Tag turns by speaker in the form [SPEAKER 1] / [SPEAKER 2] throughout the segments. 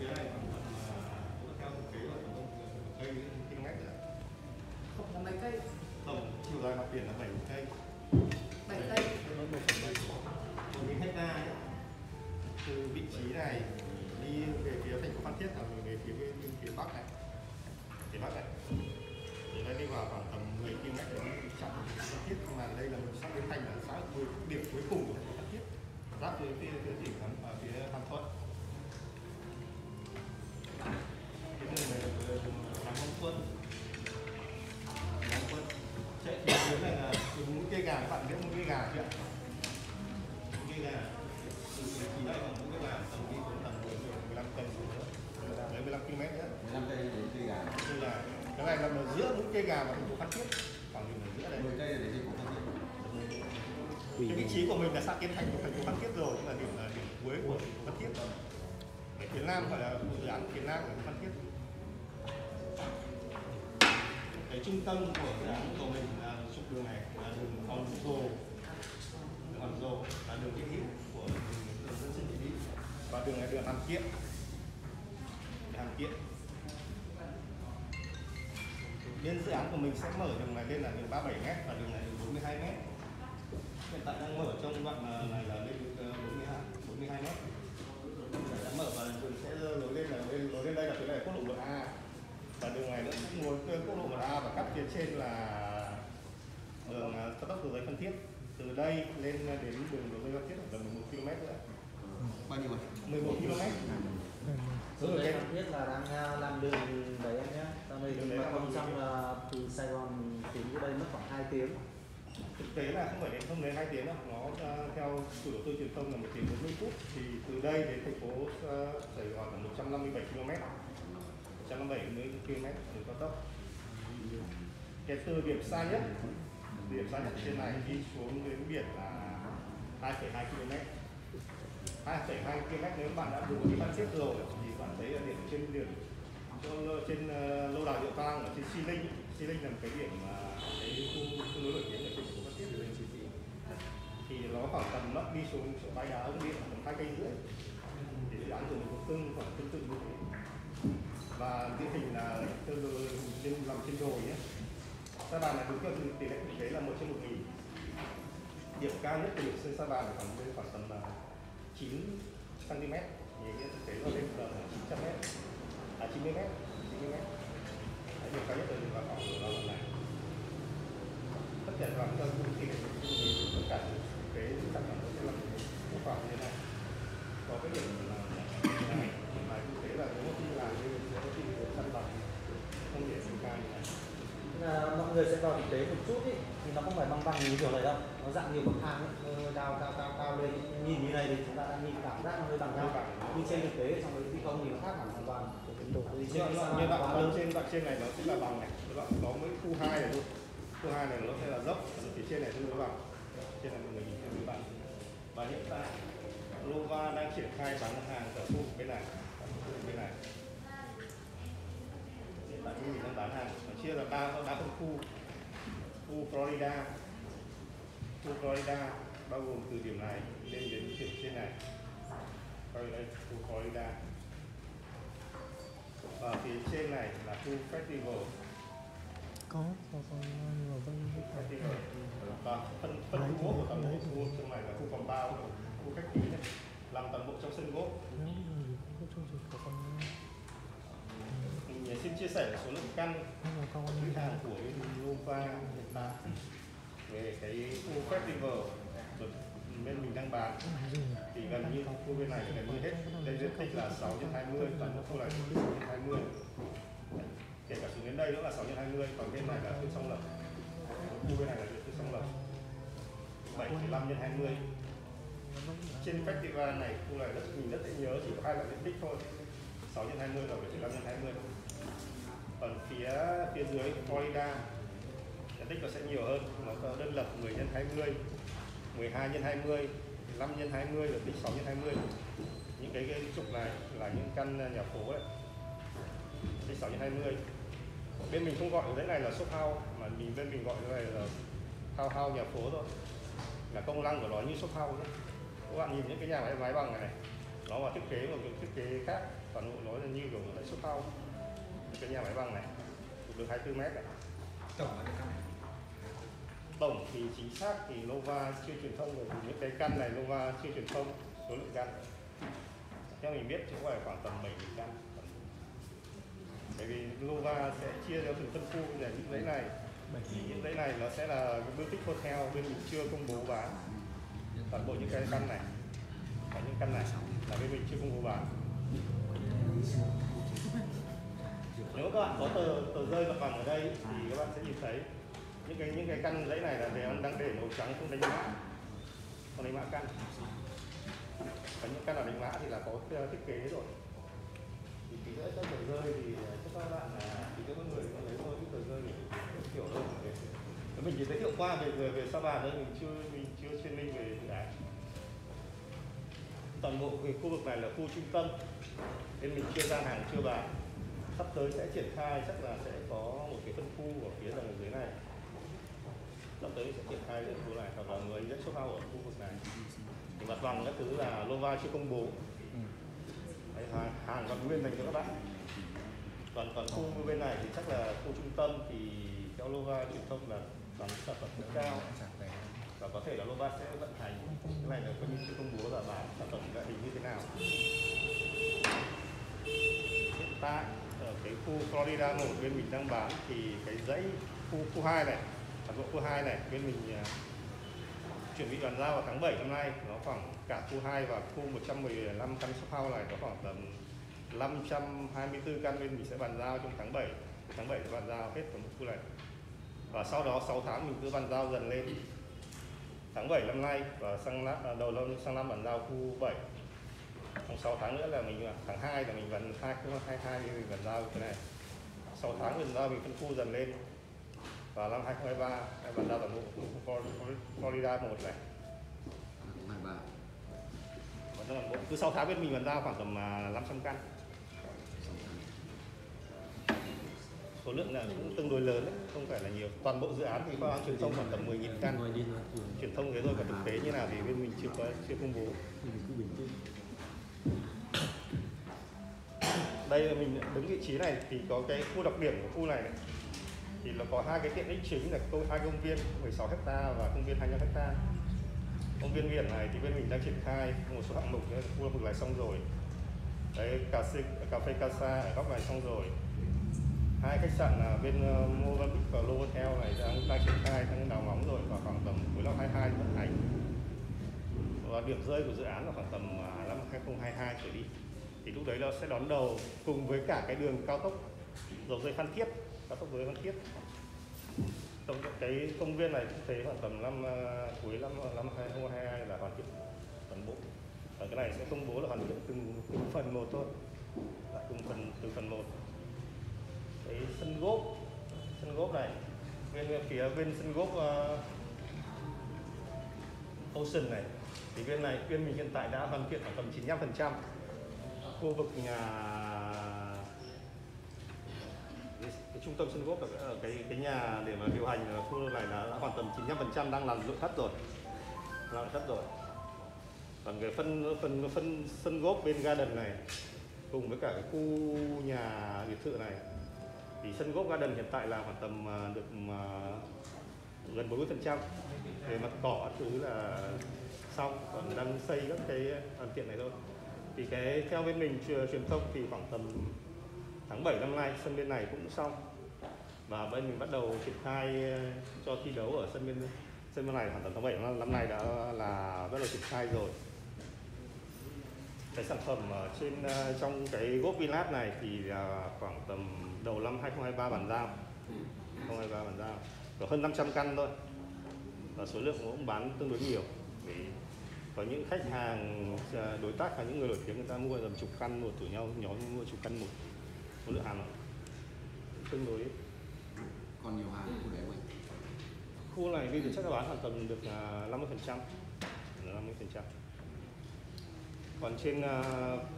[SPEAKER 1] phía này khoảng tầm cũng theo thực tế là tầm một cây km nữa
[SPEAKER 2] Không là mấy cây,
[SPEAKER 1] tổng chiều dài mặt biển là 70 cây.
[SPEAKER 2] 7 cây.
[SPEAKER 1] một nghìn hecta từ vị trí này đi về phía thành phố Phan Thiết là về phía bên phía bắc này. Phía bắc này. Thì đây đi vào khoảng tầm 10 km đến trạm Phan Thiết. Mà đây là một xã Biến Thành là xã cuối điểm cuối cùng của thành phố Phan Thiết. Giáp với gà và thành phố Phan Thiết khoảng đường ở giữa này
[SPEAKER 3] 10 cây đến thành phố Phan Thiết
[SPEAKER 1] cái vị trí của mình là xã Kiến Thành của thành phố Phan Thiết rồi nhưng mà điểm là điểm cuối của thành phố Phan Thiết Để phía Nam gọi là dự án phía Nam của Phan Thiết cái trung tâm của dự án của mình là trục đường này là đường Hòn Rồ đường Hòn Rồ là đường Điện Hữu của đường, dân sinh Hữu. Và đường này đường Hàm Kiệm đường Hàm Kiệm bên dự án của mình sẽ mở đường này lên là đường 37 m và đường này đường 42 m hiện tại đang mở trong đoạn ờ, này là lên ờ, 42 42 m đã mở và đường sẽ lối lên là lên lối lên đây là phía này quốc lộ 1A và đường này nữa cũng nối quốc lộ 1A và cắt phía trên là đường ờ, cao tốc từ giấy Phan Thiết. Từ đây lên đến đường đường dây Phan Thiết là gần 11 km nữa.
[SPEAKER 3] Bao nhiêu rồi
[SPEAKER 1] 11 km
[SPEAKER 4] Rồi
[SPEAKER 1] rồi
[SPEAKER 4] đây
[SPEAKER 1] cái
[SPEAKER 4] biết là đang à, làm đường đấy em nhé. Sau đây
[SPEAKER 1] Đường
[SPEAKER 4] thì
[SPEAKER 1] đấy
[SPEAKER 4] mà
[SPEAKER 1] là
[SPEAKER 4] không
[SPEAKER 1] làm
[SPEAKER 4] xong
[SPEAKER 1] gì?
[SPEAKER 4] là từ Sài Gòn đến cái đây mất khoảng 2 tiếng
[SPEAKER 1] thực tế là không phải đến không đến hai tiếng đâu. Nó uh, theo chủ đầu tư truyền thông là một tiếng 40 phút. Thì từ đây đến thành phố uh, Sài Gòn là 157 km 157 km đường cao tốc. Cái từ điểm xa nhất điểm xa nhất trên này đi xuống đến biển là 2,2 km 2,2 km nếu bạn đã đủ đi Phan xếp rồi thì bạn thấy là điểm trên điểm trên ờ, uh, lâu đài Hiệu tang ở trên Si Linh. Si Linh là một cái điểm mà cái khu tương đối nổi tiếng ở trên nó khoảng tầm mất đi xuống chỗ bãi đá ông điện khoảng hai cây rưỡi. Thì dự án dùng mình cũng tương khoảng tương tự như thế. Và địa hình là tương đối trên làm trên đồi nhé. Sa bàn này đúng theo tỷ lệ thực tế là một trên một nghìn. Điểm cao nhất của điểm sơn sa bàn là khoảng lên khoảng tầm à, chín 9 cm thì thực tế nó lên tầm chín 900 m à 90 m 90 m Đấy, điểm cao nhất là điểm vào khoảng là lần này. Tất cả đoàn theo tỷ lệ tất cả thực tế sản phẩm nó sẽ là một khoảng như thế này. Có cái điểm là này mà thực tế là nếu mà khi làm như mà khi sản phẩm. Không để sinh cao như này
[SPEAKER 4] là mọi người sẽ vào thực tế một chút ý, thì nó không phải băng băng như kiểu này đâu. Nó dạng như bậc thang cao cao cao cao lên. Nhìn như này thì chúng ta đang nhìn cảm giác nó hơi bằng nhau. Nhưng trên thực tế trong cái thi công thì nó khác hẳn hoàn toàn. Thì
[SPEAKER 1] như, đoạn
[SPEAKER 4] lớn.
[SPEAKER 1] trên đoạn trên này nó sẽ là bằng này. Bạn có mấy khu hai này thôi. Khu hai này nó sẽ là dốc phía trên này tương đối bằng. Trên này mọi người nhìn thấy bạn và hiện tại Lova đang triển khai bán hàng ở khu bên này. Khu bên này. Hiện tại mình đang bán hàng. Nó chia là ba ba phân khu. Khu Florida. Khu Florida bao gồm từ điểm này lên đến điểm trên này. Coi đây khu Florida. Và phía trên này là khu festival.
[SPEAKER 5] Có có có
[SPEAKER 1] và phân phân khu gốc của toàn bộ khu trong này là khu phòng bao khu khách quý này, làm toàn bộ trong sân gốc mình xin chia sẻ số lượng căn khách hàng của Nova hiện tại về cái khu festival bên mình đang bán. Thì gần như khu bên này gần như hết. Đây diện tích là 6 x 20 toàn bộ khu này 6 x 20 kể cả xuống đến đây nữa là 6 x 20 còn bên này là khu sông lập khu bên này là khu sông lập 75 x 20 trên festival này khu này rất mình rất dễ nhớ chỉ có hai loại diện tích thôi. 6 x 20 và 75 x 20 còn phía phía dưới Florida diện tích nó sẽ nhiều hơn. Nó có đơn lập 10 x 20 12 x 20 5 x 20 và tích 6 x 20 những cái, cái trục này là những căn nhà phố đấy tích 6 x 20 bên mình không gọi cái này là shop house mà mình bên mình gọi cái này là house house nhà phố thôi công năng của nó như shop house đấy các bạn nhìn những cái nhà máy máy bằng này này nó là thiết kế một cái thiết kế khác toàn bộ nó là như kiểu tại shop house cái nhà máy băng này cũng được 24 mét này.
[SPEAKER 3] Tổng là cái căn này.
[SPEAKER 1] Tổng thì chính xác thì Nova chưa truyền thông rồi thì những cái căn này Nova chưa truyền thông số lượng căn. Theo mình biết có phải khoảng tầm 7 căn. Bởi vì Nova sẽ chia theo từng phân khu là những giấy này những cái này nó sẽ là cái boutique hotel bên mình chưa công bố bán. Toàn bộ những cái căn này. Và những căn này là bên mình chưa công bố bán. Nếu các bạn có tờ tờ rơi mặt bằng ở đây thì các bạn sẽ nhìn thấy những cái những cái căn dãy này là để đang để màu trắng không đánh mã. Không đánh mã căn. Và những căn nào đánh mã thì là có thiết kế rồi. Thì tí nữa các tờ rơi thì ờ, các bạn là thì các người có lấy thôi những tờ rơi này hiểu hơn. Về mình chỉ giới thiệu qua về về về bàn thôi mình chưa mình chưa chuyên minh về dự án. Toàn bộ cái khu vực này là khu trung tâm nên mình chưa gian hàng chưa bàn. sắp tới sẽ triển khai chắc là sẽ có một cái phân khu ở phía tầng dưới này. Sắp tới sẽ triển khai cái khu này hoặc là người rất số hao ở khu vực này. Thì mặt bằng các thứ là Lova chưa công bố. Đấy, hàng, hàng còn nguyên dành cho các bạn. Còn còn khu bên này thì chắc là khu trung tâm thì theo Lova truyền thông là bán sản phẩm rất cao. Và có thể là Lova sẽ vận hành. Cái này là coi như chưa công bố là bán sản phẩm loại hình như thế nào. Hiện tại, ở cái khu Florida một bên mình đang bán thì cái dãy khu khu 2 này, toàn bộ khu 2 này, bên mình à, chuẩn bị bàn giao vào tháng 7 năm nay. Nó khoảng cả khu 2 và khu 115 căn shop house này có khoảng tầm 524 căn bên mình sẽ bàn giao trong tháng 7 tháng 7 sẽ bàn giao hết toàn bộ khu này và sau đó 6 tháng mình cứ bàn giao dần lên. Tháng 7 năm nay và sang năm à, đầu năm sang năm bàn giao khu 7 trong 6 tháng nữa là mình tháng 2 là mình vẫn 2022 thì mình bàn giao cái này. 6 tháng bàn giao mình phân khu dần lên. Và năm 2023 em bàn giao toàn bộ khu Florida 1 này.
[SPEAKER 3] Cũng hai ba.
[SPEAKER 1] Và toàn bộ cứ 6 tháng bên mình bàn giao khoảng tầm à, 500 căn số lượng là cũng tương đối lớn đấy, không phải là nhiều. Toàn bộ dự án thì khoa truyền thông khoảng tầm 10.000 căn. Truyền thông thế rồi và thực tế như nào thì bên mình chưa có chưa công bố. Đây là mình đứng vị trí này thì có cái khu đặc điểm của khu này, này. thì nó có hai cái tiện ích chính là công hai công viên 16 hecta và công viên 25 hecta. Công viên biển này thì bên mình đang triển khai một số hạng mục khu vực này xong rồi. Đấy cà cà phê casa ở góc này xong rồi hai khách sạn là bên ờ, Movenpick Mozambique và Novotel này đang đang triển khai đang đào móng rồi và khoảng tầm cuối năm 22 vận hành. Và điểm rơi của dự án là khoảng tầm à, năm 2022 trở đi. Thì lúc đấy nó sẽ đón đầu cùng với cả cái đường cao tốc dầu dây Phan Thiết cao tốc với Phan Thiết. Trong cái công viên này cũng thấy khoảng tầm năm à, cuối năm à, năm 2022 là hoàn thiện toàn bộ. Và cái này sẽ công bố là hoàn thiện từng, từng phần một thôi. Là từng phần từ phần một cái sân gốp sân gốp này. Bên phía bên sân gốp uh, Ocean này. Thì bên này bên mình hiện tại đã hoàn thiện khoảng tầm 95 phần trăm. Khu vực nhà cái, cái trung tâm sân gốp ở cái cái nhà để mà điều hành khu này là đã hoàn tầm 95 phần trăm đang làm nội thất rồi. Làm nội thất rồi. Còn cái phân phần phân sân gốp bên garden này cùng với cả cái khu nhà biệt thự này thì sân gốp garden hiện tại là khoảng tầm à, được à, gần 40 phần trăm. Về mặt cỏ thứ là xong còn đang xây các cái hoàn thiện này thôi. Thì cái theo bên mình truyền, thông thì khoảng tầm tháng 7 năm nay sân bên này cũng xong. Và bên mình bắt đầu triển khai à, cho thi đấu ở sân bên sân bên này khoảng tầm tháng 7 năm, năm nay đã là bắt đầu triển khai rồi. Cái sản phẩm ở trên trong cái gốc Vinlab này thì là khoảng tầm đầu năm 2023 bàn giao. 2023 bàn giao. Có hơn 500 căn thôi. Và số lượng cũng bán tương đối nhiều. Vì có những khách hàng ờ, đối tác hay những người nổi tiếng người ta mua tầm chục căn một tuổi nhau nhóm mua chục căn một. Số lượng hàng nó tương đối
[SPEAKER 3] còn nhiều hàng khu đấy không
[SPEAKER 1] khu này bây giờ chắc là bán khoảng tầm được à, 50 phần trăm. 50 phần trăm còn trên uh,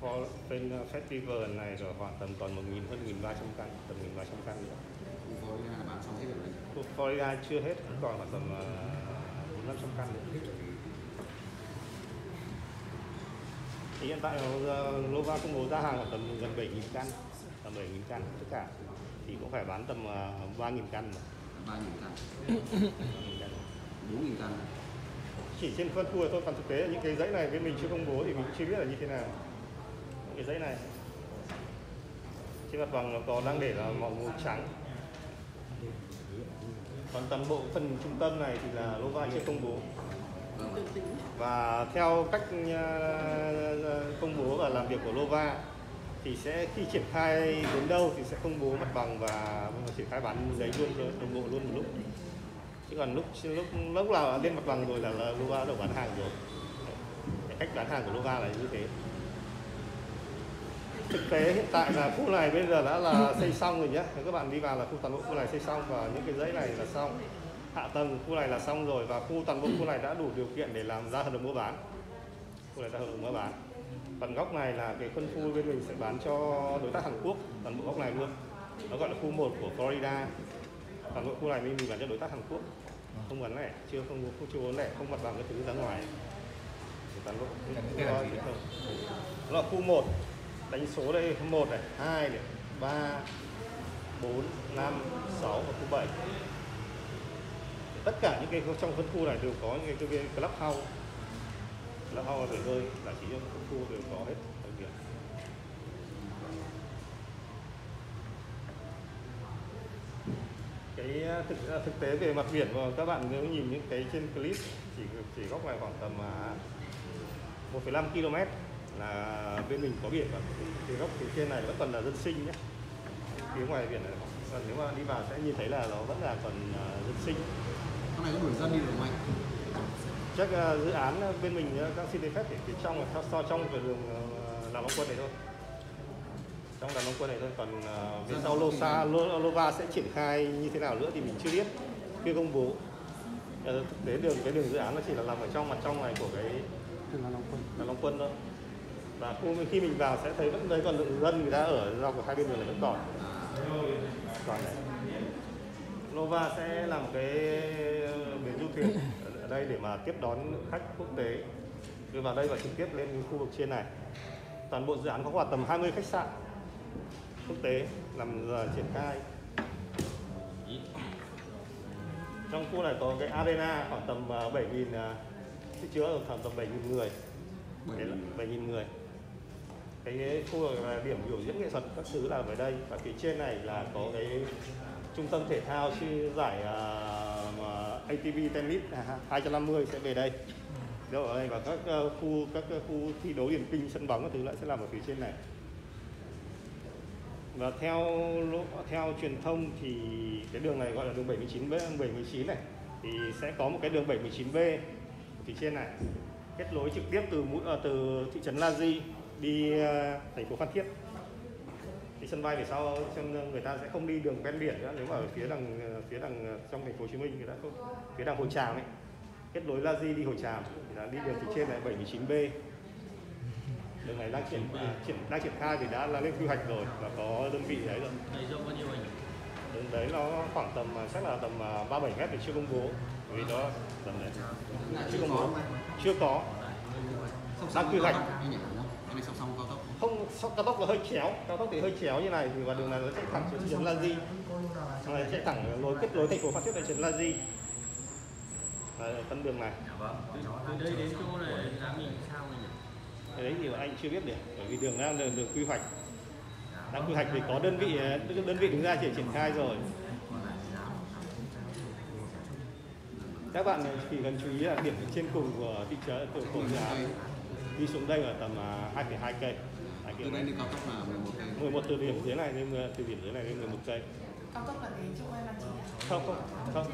[SPEAKER 1] for, bên uh, festival này rồi khoảng tầm còn 1 nghìn hơn 1.300 căn tầm 1.300 căn nữa.
[SPEAKER 3] Là bán xong hết rồi
[SPEAKER 1] Florida chưa hết còn khoảng tầm uh, 500 căn nữa. Thì hiện tại uh, Nova công bố ra hàng khoảng tầm gần 7.000 căn tầm 7.000 căn tất cả. Thì cũng phải bán tầm uh, 3.000 căn
[SPEAKER 3] căn.
[SPEAKER 1] 3.000 căn.
[SPEAKER 3] bốn nghìn căn
[SPEAKER 1] chỉ trên phân khu là thôi, còn thực tế là những cái dãy này bên mình chưa công bố thì mình cũng chưa biết là như thế nào. Những cái dãy này. Trên mặt bằng nó có đang để là màu màu trắng. Còn toàn bộ phần trung tâm này thì là Lova chưa công bố. Và theo cách à, công bố và làm việc của Lova thì sẽ khi triển khai đến đâu thì sẽ công bố mặt bằng và triển khai bán giấy luôn đồng bộ luôn một lúc chứ còn lúc lúc lúc nào lên mặt bằng rồi là, là Nova đã bán hàng rồi. Cái cách bán hàng của Nova là như thế. Thực tế hiện tại là khu này bây giờ đã là xây xong rồi nhé các bạn đi vào là khu toàn bộ khu này xây xong và những cái dãy này là xong. Hạ tầng khu này là xong rồi và khu toàn bộ khu này đã đủ điều kiện để làm ra hợp đồng mua bán. Khu này ra hợp đồng mua bán. Phần góc này là cái phân khu bên mình sẽ bán cho đối tác Hàn Quốc toàn bộ góc này luôn. Nó gọi là khu 1 của Florida. Toàn bộ khu này mình bán cho đối tác Hàn Quốc không bán lẻ chưa không không chưa bán lẻ không mặt bằng cái thứ ra ngoài.
[SPEAKER 3] Này gì ạ?
[SPEAKER 1] nó là khu 1 đánh số đây 1 này 2 này 3 4 5 6 và khu 7 tất cả những cái trong phân khu này đều có những cái, club house club house bể bơi là chỉ trong phân khu đều có hết đặc biệt cái uh, thực uh, thực tế về mặt biển mà các bạn nếu nhìn những cái trên clip chỉ chỉ góc này khoảng tầm uh, 1,5 km là bên mình có biển và thì góc phía trên này vẫn còn là dân sinh nhé. Phía ngoài biển này còn nếu mà đi vào sẽ nhìn thấy là nó vẫn là còn dân sinh.
[SPEAKER 3] Con này có đuổi dân đi được không anh?
[SPEAKER 1] Chắc dự án bên mình đang xin giấy phép để phía trong là so trong cái đường làm long quân này thôi trong làm long quân này thôi còn uh, phía
[SPEAKER 3] Dân
[SPEAKER 1] sau
[SPEAKER 3] không
[SPEAKER 1] lô
[SPEAKER 3] thì-
[SPEAKER 1] xa lô, lova sẽ triển khai như thế nào nữa thì mình chưa biết. Chưa công bố Ờ, thực tế đường cái đường dự án nó chỉ là nằm ở trong mặt trong này của cái
[SPEAKER 5] Đừng là lòng quân.
[SPEAKER 1] là Long Quân thôi. Và khi mình vào sẽ thấy vẫn thấy còn lượng dân người ta ở dọc của hai bên đường này vẫn còn. Còn đấy Nova sẽ làm cái bến du thuyền ở- ở đây để mà tiếp đón khách quốc tế. Đưa vào đây và trực tiếp lên khu vực trên này. Toàn bộ dự án có khoảng tầm 20 khách sạn quốc tế làm giờ triển khai. Trong khu này có cái arena khoảng tầm à, 7.000 à, sức chứa được khoảng tầm 7.000 người.
[SPEAKER 3] Bảy
[SPEAKER 1] Đấy là
[SPEAKER 3] nghìn.
[SPEAKER 1] 7.000 người. Cái khu vực là điểm biểu diễn nghệ thuật các thứ là ở đây. Và phía trên này là có cái trung tâm thể thao chi giải uh, mà ATV tennis à, 250 sẽ về đây. Đâu ở đây và các ờ, khu các ờ, khu thi đấu điền kinh sân bóng các thứ lại sẽ làm ở phía trên này và theo theo truyền thông thì cái đường này gọi là đường 79 B 79 này thì sẽ có một cái đường 79B phía trên này kết nối trực tiếp từ mũi ờ, từ thị trấn La Di đi ờ, thành phố Phan Thiết. Thì sân bay về sau ờ, người ta sẽ không đi đường ven biển nữa nếu mà ở phía đằng ờ, phía đằng ờ, trong thành phố Hồ Chí Minh người ta không phía đằng Hồ Tràm ấy. Kết nối La Di đi Hồ Tràm thì là đi đường phía trên này 79B đường này đang triển à, triển đang triển khai thì đã là lên quy hoạch rồi và có đơn vị đấy rồi.
[SPEAKER 6] Đấy rộng bao nhiêu anh?
[SPEAKER 1] đường đấy nó khoảng tầm à, chắc là tầm à, ba bảy mét thì chưa công bố. Vì đó tầm đấy. Chưa công bố. Chưa có. Đang quy hoạch.
[SPEAKER 3] không? Này cao tốc.
[SPEAKER 1] Không sau cao tốc là hơi chéo cao tốc thì hơi chéo như này thì và đường này nó chạy thẳng xuống trấn La Di. Chạy thẳng nối kết nối thành phố Phan Thiết tại trấn La Di. Con đường này.
[SPEAKER 6] Vâng. Từ, từ đây đến chỗ này giá mình sao anh nhỉ?
[SPEAKER 1] Cái đấy thì anh chưa biết được bởi vì đường đang đường, đường quy hoạch. Đang quy hoạch thì có đơn vị đơn vị đứng ra chỉ triển khai rồi. Các bạn chỉ cần chú ý là điểm trên cùng của thị trấn của, của dự án đi xuống đây là tầm à, 2,2 cây. 2
[SPEAKER 3] từ đây đi cao tốc là 11 cây.
[SPEAKER 1] 11 từ điểm dưới này lên từ điểm dưới này lên 11 cây.
[SPEAKER 2] Cao tốc là đến chỗ em ăn chị ạ
[SPEAKER 1] không không không.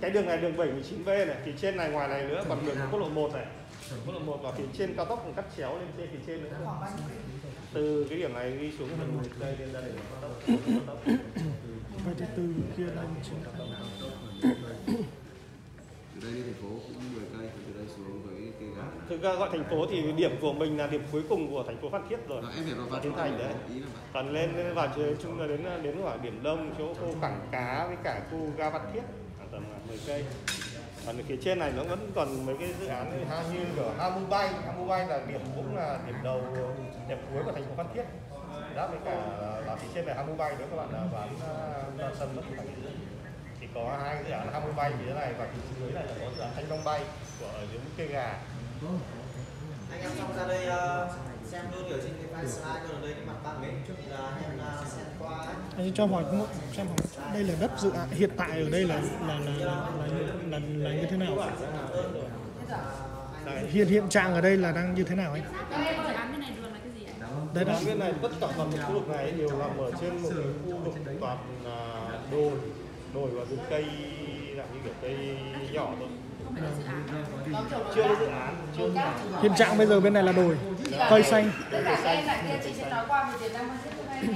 [SPEAKER 1] Cái, đường này đường 79B này. Thì trên này ngoài này nữa còn đường quốc lộ 1 này. Quốc lộ 1 và phía trên cao tốc còn cắt chéo lên trên phía trên nữa. Từ cái điểm này đi xuống 11 cây lên ra đến cao tốc cao tốc
[SPEAKER 5] từ kia lên trên
[SPEAKER 3] từ đây đi thành phố cũng 10 cây từ đây xuống với cây gà
[SPEAKER 1] thực ra gọi thành phố thì điểm của mình là điểm cuối cùng của thành phố Phan Thiết rồi.
[SPEAKER 3] Rồi, em hiểu rồi
[SPEAKER 1] Và
[SPEAKER 3] và
[SPEAKER 1] Tiến Thành đấy. còn lên vào chung là đến đến khoảng điểm đông chỗ khu cảng cá với cả khu ga Phan Thiết khoảng tầm 10 cây. Còn phía trên này nó vẫn còn mấy cái dự án như ha- như ở Hamubay Hamubay là điểm cũng là điểm đầu điểm cuối của thành phố Phan Thiết. Đó với cả là phía trên này Hamubay nếu các bạn là bán uh, sân bất động thì có hai cái dự án Hamubay phía này và phía dưới này là có dự án Thanh Long Bay của ở dưới cây gà
[SPEAKER 4] anh em xong ra đây ờ, xem luôn ở trên cái file slide còn ở đây cái mặt bằng ấy là anh em xem qua ấy.
[SPEAKER 5] Anh cho hỏi một xem hỏi đây là đất dự án hiện tại ở đây là là là là, là, là, là như thế nào? Hiện hiện trạng ở đây là đang như thế nào anh?
[SPEAKER 7] Cái dự án bên này đường là cái gì ạ?
[SPEAKER 5] Đây là
[SPEAKER 1] cái này tất cả toàn bộ khu vực này đều nằm ở trên một cái khu vực toàn à, đồi đồi và rừng cây dạng như kiểu cây nhỏ thôi chưa có dự án
[SPEAKER 5] hiện trạng bây giờ bên này là đồi, cây xanh.
[SPEAKER 2] Tất cả các em lại kia chị sẽ nói qua một tiếng năm mươi phút cho các em.